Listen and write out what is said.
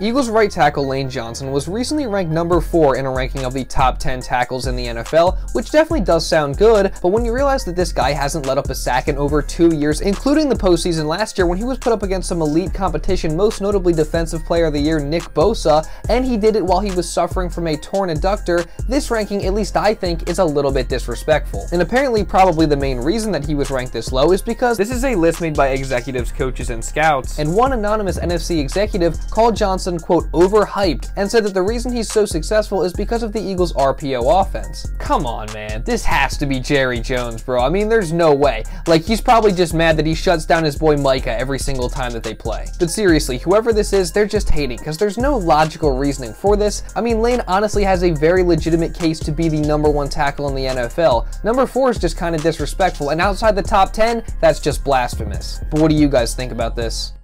Eagles right tackle Lane Johnson was recently ranked number 4 in a ranking of the top 10 tackles in the NFL, which definitely does sound good, but when you realize that this guy hasn't let up a sack in over two years, including the postseason last year when he was put up against some elite competition, most notably Defensive Player of the Year Nick Bosa, and he did it while he was suffering from a torn adductor, this ranking, at least I think, is a little bit disrespectful. And apparently probably the main reason that he was ranked this low is because this is a list made by executives, coaches, and scouts, and one anonymous NFC executive called Johnson Quote, overhyped, and said that the reason he's so successful is because of the Eagles' RPO offense. Come on, man. This has to be Jerry Jones, bro. I mean, there's no way. Like, he's probably just mad that he shuts down his boy Micah every single time that they play. But seriously, whoever this is, they're just hating, because there's no logical reasoning for this. I mean, Lane honestly has a very legitimate case to be the number one tackle in the NFL. Number four is just kind of disrespectful, and outside the top 10, that's just blasphemous. But what do you guys think about this?